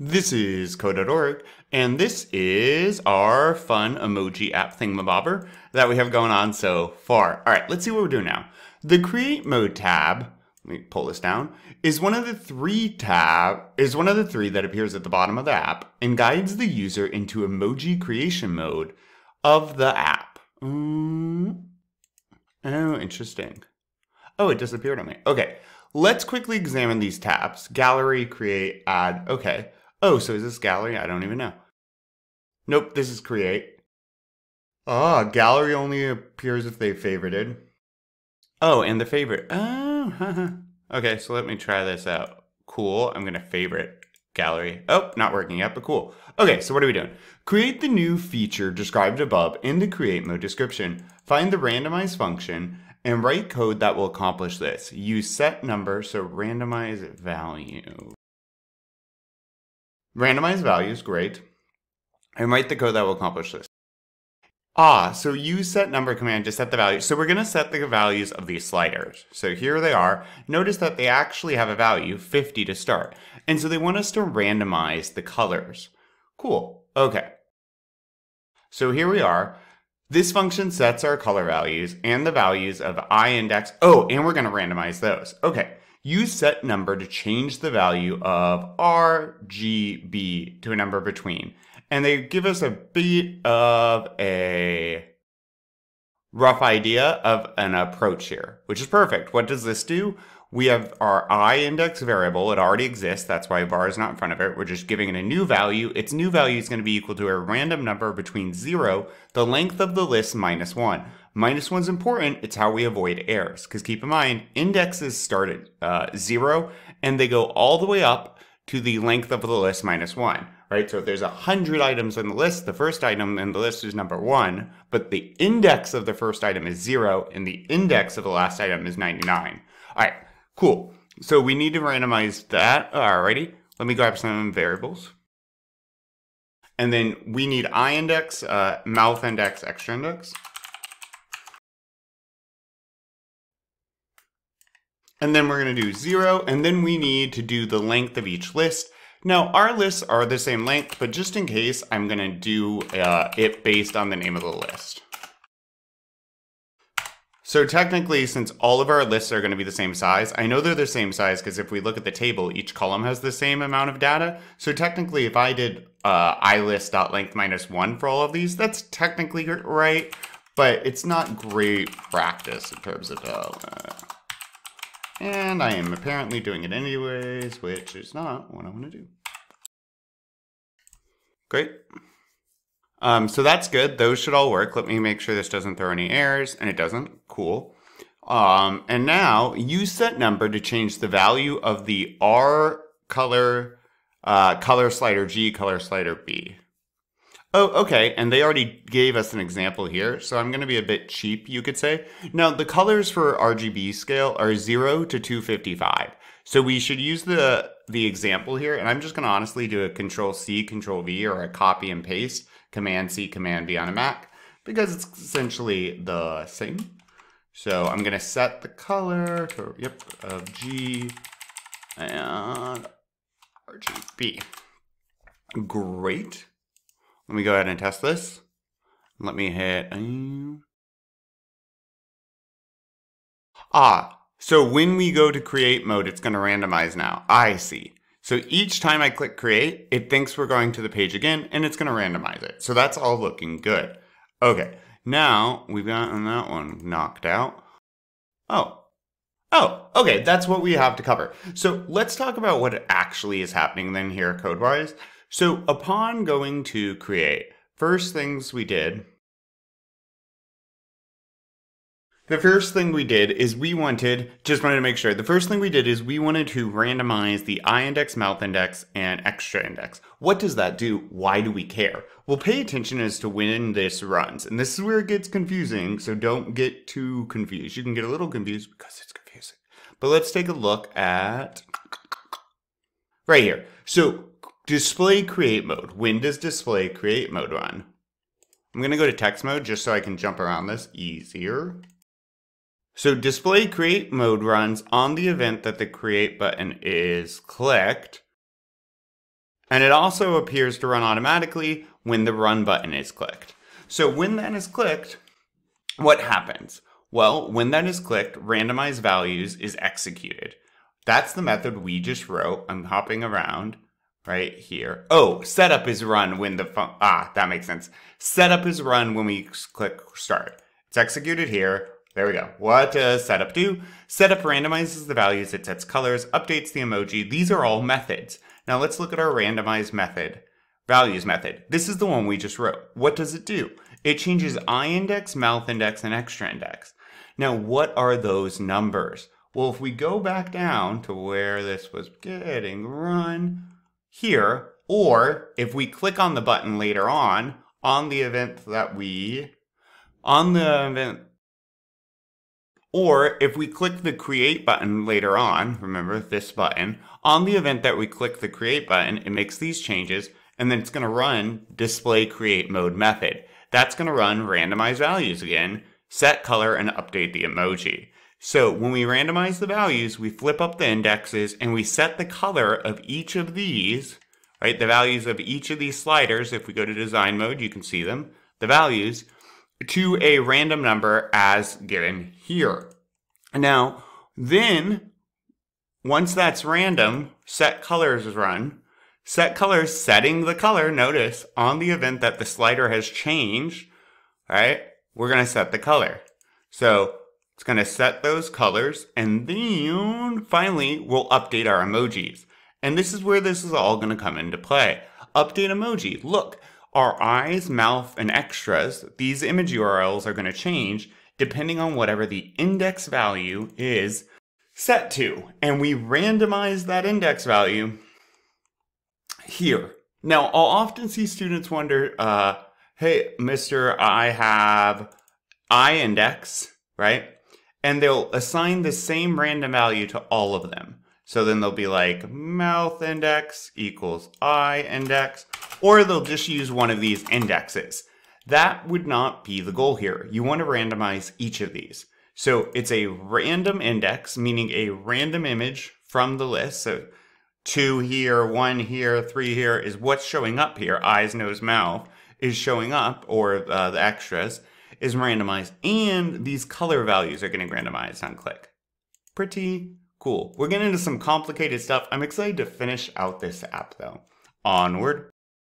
This is code.org, and this is our fun emoji app thingamabobber that we have going on so far. All right, let's see what we're doing now. The create mode tab, let me pull this down, is one of the three tab is one of the three that appears at the bottom of the app and guides the user into emoji creation mode of the app. Mm. Oh, interesting. Oh, it disappeared on me. Okay, let's quickly examine these tabs. Gallery, create, add. Okay. Oh, so is this gallery? I don't even know. Nope, this is create. Ah, gallery only appears if they favorited. Oh, and the favorite. Oh, okay, so let me try this out. Cool, I'm gonna favorite gallery. Oh, not working yet, but cool. Okay, so what are we doing? Create the new feature described above in the create mode description. Find the randomize function and write code that will accomplish this. Use set number, so randomize value. Randomize values, great. And write the code that will accomplish this. Ah, so use set number command to set the value. So we're going to set the values of these sliders. So here they are. Notice that they actually have a value, 50 to start. And so they want us to randomize the colors. Cool. Okay. So here we are. This function sets our color values and the values of eye index. Oh, and we're going to randomize those. Okay. Use set number to change the value of RGB to a number between. And they give us a bit of a rough idea of an approach here, which is perfect. What does this do? We have our eye index variable. It already exists. That's why var is not in front of it. We're just giving it a new value. Its new value is going to be equal to a random number between 0, the length of the list minus 1. Minus 1 is important. It's how we avoid errors. Because keep in mind, indexes start at uh, 0, and they go all the way up to the length of the list minus 1 right? So if there's a hundred items in the list, the first item in the list is number one, but the index of the first item is zero, and the index of the last item is 99. All right, Cool. So we need to randomize that. Alrighty. Let me grab some variables. And then we need eye index, uh, mouth index, extra index. And then we're going to do zero. And then we need to do the length of each list. Now, our lists are the same length, but just in case, I'm going to do uh, it based on the name of the list. So technically, since all of our lists are going to be the same size, I know they're the same size because if we look at the table, each column has the same amount of data. So technically, if I did uh, ilist.length minus one for all of these, that's technically right, but it's not great practice in terms of uh, and I am apparently doing it anyways, which is not what I want to do. Great. Um, so that's good. Those should all work. Let me make sure this doesn't throw any errors, and it doesn't. Cool. Um, and now use set number to change the value of the R color, uh, color slider G, color slider B. Oh, okay. And they already gave us an example here. So I'm going to be a bit cheap, you could say. Now, the colors for RGB scale are 0 to 255. So we should use the, the example here. And I'm just going to honestly do a control C, control V, or a copy and paste Command C, Command V on a Mac because it's essentially the same. So I'm to set the color to, yep, of G and RGB. Great. Let me go ahead and test this. Let me hit. Ah, so when we go to create mode, it's to randomize now. I see. So each time I click create, it thinks we're going to the page again and it's going to randomize it. So that's all looking good. Okay, now we've gotten that one knocked out. Oh, oh, okay, that's what we have to cover. So let's talk about what actually is happening then here code-wise. So upon going to create, first things we did The first thing we did is we wanted, just wanted to make sure, the first thing we did is we wanted to randomize the eye index, mouth index, and extra index. What does that do? Why do we care? Well, pay attention as to when this runs. And this is where it gets confusing, so don't get too confused. You can get a little confused because it's confusing. But let's take a look at right here. So display create mode. When does display create mode run? I'm going to go to text mode just so I can jump around this easier. So display create mode runs on the event that the create button is clicked. And it also appears to run automatically when the run button is clicked. So when that is clicked, what happens? Well, when that is clicked, randomize values is executed. That's the method we just wrote. I'm hopping around right here. Oh, setup is run when the ah, that makes sense. Setup is run when we click start. It's executed here. There we go. What does setup do? Setup randomizes the values, it sets colors, updates the emoji. These are all methods. Now let's look at our randomized method, values method. This is the one we just wrote. What does it do? It changes eye index, mouth index, and extra index. Now, what are those numbers? Well, if we go back down to where this was getting run here, or if we click on the button later on, on the event that we, on the event, or if we click the create button later on, remember this button, on the event that we click the create button, it makes these changes, and then it's gonna run display create mode method. That's gonna run randomize values again, set color, and update the emoji. So when we randomize the values, we flip up the indexes and we set the color of each of these, right? The values of each of these sliders, if we go to design mode, you can see them, the values, to a random number as given here. Now, then, once that's random, set colors is run. Set colors setting the color, notice, on the event that the slider has changed, right? We're going to set the color. So it's going to set those colors and then finally we'll update our emojis. And this is where this is all going to come into play. Update emoji. Look, our eyes, mouth, and extras, these image URLs are going to change depending on whatever the index value is set to. And we randomize that index value here. Now, I'll often see students wonder, uh, hey, Mr. I have eye index, right? and they'll assign the same random value to all of them. So then they'll be like mouth index equals eye index, or they'll just use one of these indexes. That would not be the goal here. You want to randomize each of these. So it's a random index, meaning a random image from the list. So two here, one here, three here is what's showing up here. Eyes, nose, mouth is showing up, or uh, the extras is randomized, and these color values are getting randomized on click. Pretty cool. We're getting into some complicated stuff. I'm excited to finish out this app though. Onward.